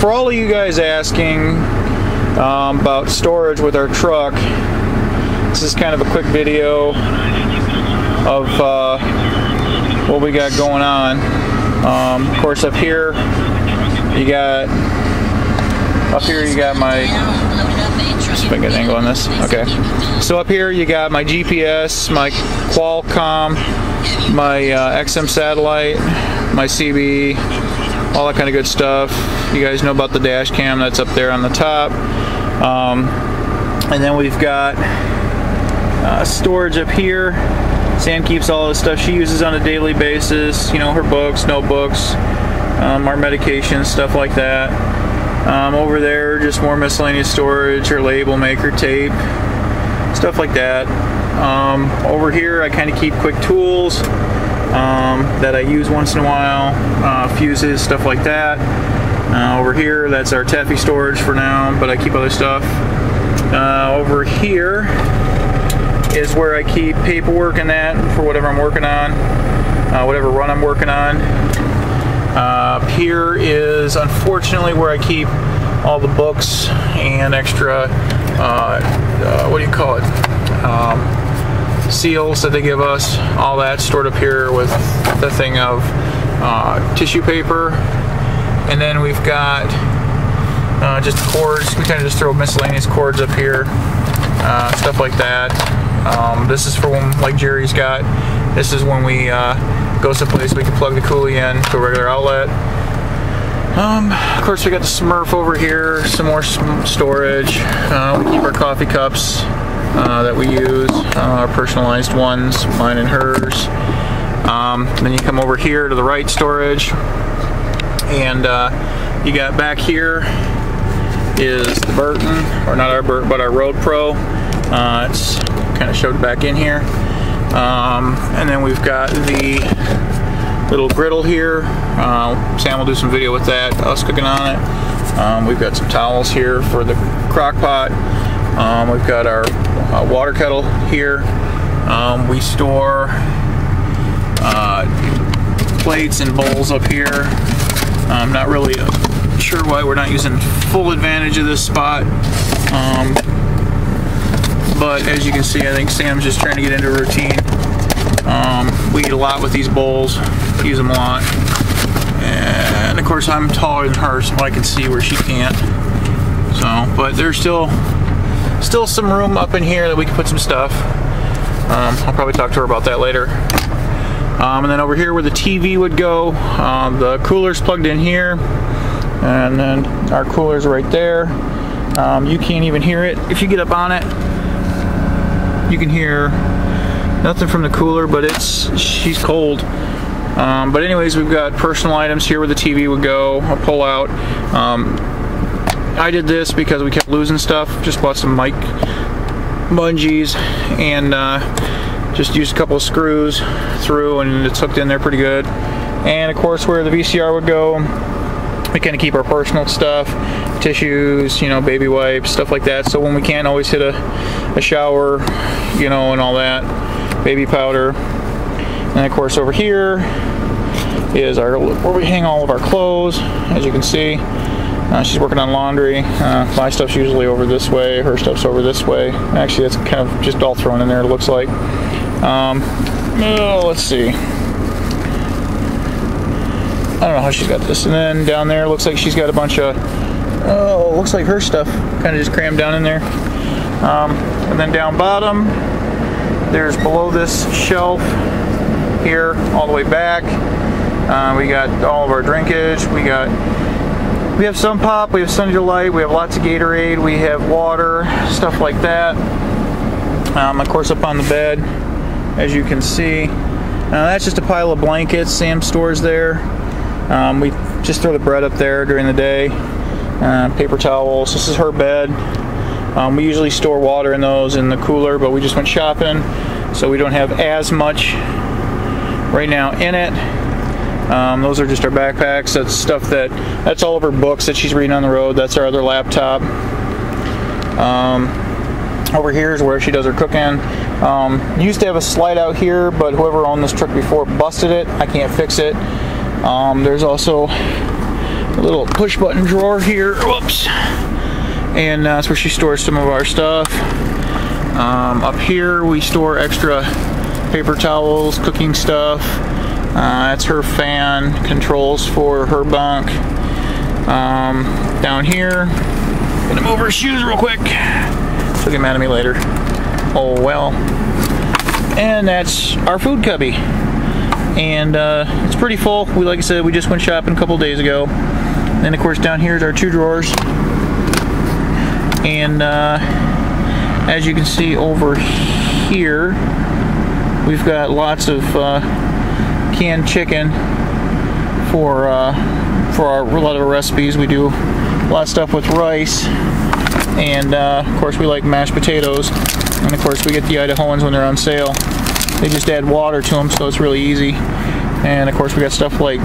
for all of you guys asking um, about storage with our truck, this is kind of a quick video of uh, what we got going on. Um, of course, up here you got up here you got my I get an angle on this. Okay. So up here you got my GPS, my Qualcomm, my uh, XM satellite, my CB, all that kind of good stuff. You guys know about the dash cam that's up there on the top. Um, and then we've got uh, storage up here. Sam keeps all the stuff she uses on a daily basis, you know, her books, notebooks, um, our medication, stuff like that. Um, over there, just more miscellaneous storage, her label maker, tape, stuff like that. Um, over here, I kind of keep quick tools um, that I use once in a while, uh, fuses, stuff like that. Uh, over here, that's our taffy storage for now, but I keep other stuff. Uh, over here is where I keep paperwork and that for whatever I'm working on, uh, whatever run I'm working on. Uh, here is unfortunately where I keep all the books and extra, uh, what do you call it? Um, seals that they give us, all that stored up here with the thing of uh, tissue paper. And then we've got uh, just cords. We kind of just throw miscellaneous cords up here, uh, stuff like that. Um, this is for when, like Jerry's got, this is when we uh, go someplace we can plug the coolie in to a regular outlet. Um, of course, we got the Smurf over here, some more storage. Uh, we keep our coffee cups uh, that we use, uh, our personalized ones, mine and hers. Um, then you come over here to the right storage, and uh, you got back here is the Burton, or not our Burton, but our Road Pro. Uh, it's kind of showed back in here. Um, and then we've got the little griddle here. Uh, Sam will do some video with that, us cooking on it. Um, we've got some towels here for the crock pot. Um, we've got our uh, water kettle here. Um, we store uh, plates and bowls up here. I'm not really sure why we're not using full advantage of this spot. Um, but as you can see, I think Sam's just trying to get into a routine. Um, we eat a lot with these bowls, use them a lot. And of course I'm taller than her, so I can see where she can't. So, but they're still still some room up in here that we can put some stuff. Um, I'll probably talk to her about that later. Um, and then over here where the TV would go, uh, the cooler's plugged in here. And then our cooler's right there. Um, you can't even hear it. If you get up on it, you can hear nothing from the cooler, but it's she's cold. Um, but anyways, we've got personal items here where the TV would go, a pull out. Um, I did this because we kept losing stuff. Just bought some mic bungees and uh, just used a couple of screws through and it's hooked in there pretty good. And of course where the VCR would go, we kind of keep our personal stuff, tissues, you know, baby wipes, stuff like that. So when we can't always hit a, a shower, you know, and all that, baby powder. And of course over here is our where we hang all of our clothes, as you can see. Uh, she's working on laundry. Uh, my stuff's usually over this way. Her stuff's over this way. Actually, it's kind of just all thrown in there. It looks like. Um, oh, let's see. I don't know how she's got this. And then down there, looks like she's got a bunch of. Oh, looks like her stuff kind of just crammed down in there. Um, and then down bottom, there's below this shelf here, all the way back. Uh, we got all of our drinkage. We got we have some pop, we have Sunny Delight, we have lots of Gatorade, we have water, stuff like that. Um, of course, up on the bed, as you can see. Now that's just a pile of blankets Sam stores there. Um, we just throw the bread up there during the day. Uh, paper towels. This is her bed. Um, we usually store water in those in the cooler, but we just went shopping, so we don't have as much right now in it. Um, those are just our backpacks. That's stuff that, that's all of her books that she's reading on the road. That's our other laptop. Um, over here is where she does her cooking. Um, used to have a slide out here, but whoever owned this truck before busted it. I can't fix it. Um, there's also a little push button drawer here. Whoops. And uh, that's where she stores some of our stuff. Um, up here we store extra paper towels, cooking stuff. Uh, that's her fan controls for her bunk. Um, down here, gonna move her shoes real quick. She'll get mad at me later. Oh well. And that's our food cubby. And uh, it's pretty full. We, like I said, we just went shopping a couple days ago. And of course down here is our two drawers. And uh, as you can see over here, we've got lots of uh, canned chicken for uh, for our, a lot of our recipes. We do a lot of stuff with rice, and uh, of course we like mashed potatoes. And of course we get the Idahoans when they're on sale. They just add water to them, so it's really easy. And of course we got stuff like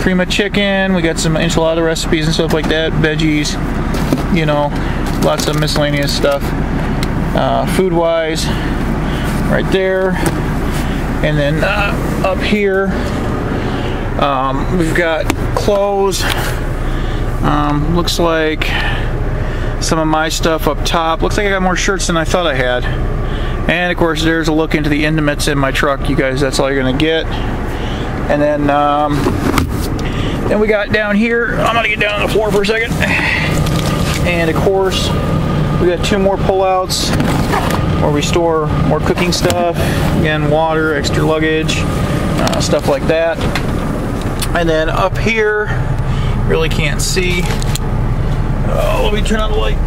cream of chicken. We got some enchilada recipes and stuff like that. Veggies, you know, lots of miscellaneous stuff. Uh, food-wise, right there. And then uh, up here, um, we've got clothes. Um, looks like some of my stuff up top. Looks like I got more shirts than I thought I had. And of course, there's a look into the intimates in my truck. You guys, that's all you're gonna get. And then, um, then we got down here. I'm gonna get down on the floor for a second. And of course, we got two more pullouts where we store more cooking stuff, again, water, extra luggage, uh, stuff like that. And then up here, really can't see. Oh, let me turn on the light.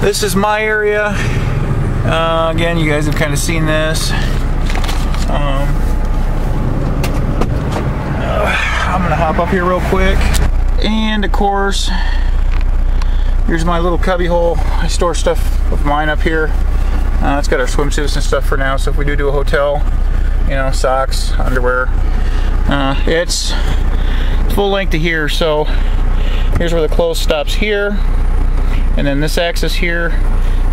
This is my area. Uh, again, you guys have kind of seen this. Um, uh, I'm gonna hop up here real quick. And of course, Here's my little cubby hole. I store stuff of mine up here. Uh, it's got our swimsuits and stuff for now, so if we do do a hotel, you know, socks, underwear. Uh, it's full length to here, so here's where the clothes stops here. And then this axis here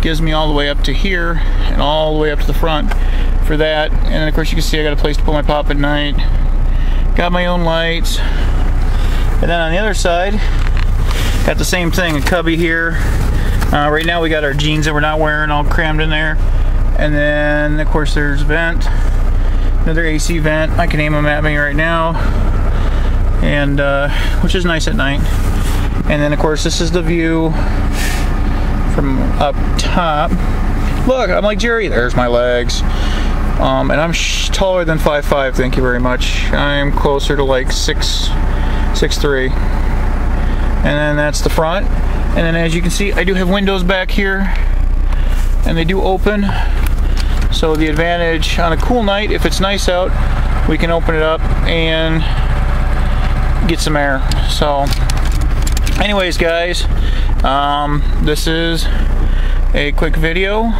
gives me all the way up to here and all the way up to the front for that. And then of course you can see I got a place to put my pop at night. Got my own lights. And then on the other side, Got the same thing, a cubby here. Uh, right now we got our jeans that we're not wearing all crammed in there. And then of course there's vent, another AC vent. I can aim them at me right now. And uh, which is nice at night. And then of course this is the view from up top. Look, I'm like Jerry, there's my legs. Um, and I'm taller than 5'5", thank you very much. I'm closer to like 6, 6'3" and then that's the front. And then as you can see I do have windows back here and they do open. So the advantage on a cool night if it's nice out we can open it up and get some air. So anyways guys um, this is a quick video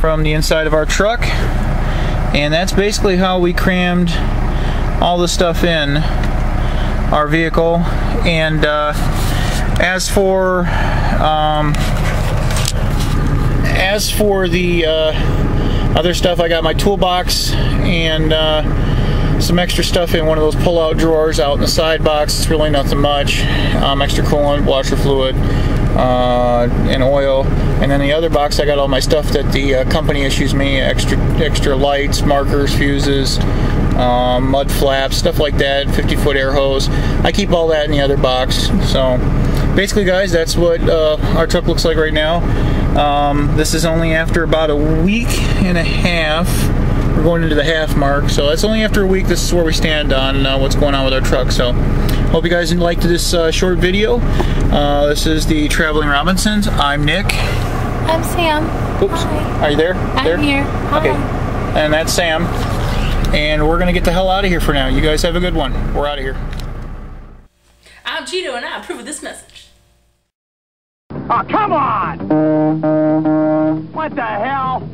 from the inside of our truck. And that's basically how we crammed all the stuff in our vehicle. And uh, as for um, as for the uh, other stuff, I got my toolbox and uh, some extra stuff in one of those pull-out drawers out in the side box. It's really nothing much. Um, extra coolant, washer fluid, uh, and oil. And then the other box, I got all my stuff that the uh, company issues me: extra extra lights, markers, fuses, um, mud flaps, stuff like that, 50 foot air hose. I keep all that in the other box. So basically guys, that's what uh, our truck looks like right now. Um, this is only after about a week and a half. We're going into the half mark, so that's only after a week. This is where we stand on uh, what's going on with our truck. So hope you guys liked this uh, short video. Uh, this is the Traveling Robinsons. I'm Nick. I'm Sam. Oops. Hi. Are you there? I'm there? here. Hi. Okay. And that's Sam. And we're going to get the hell out of here for now. You guys have a good one. We're out of here. I'm Cheeto and I approve of this message. Oh, come on! What the hell?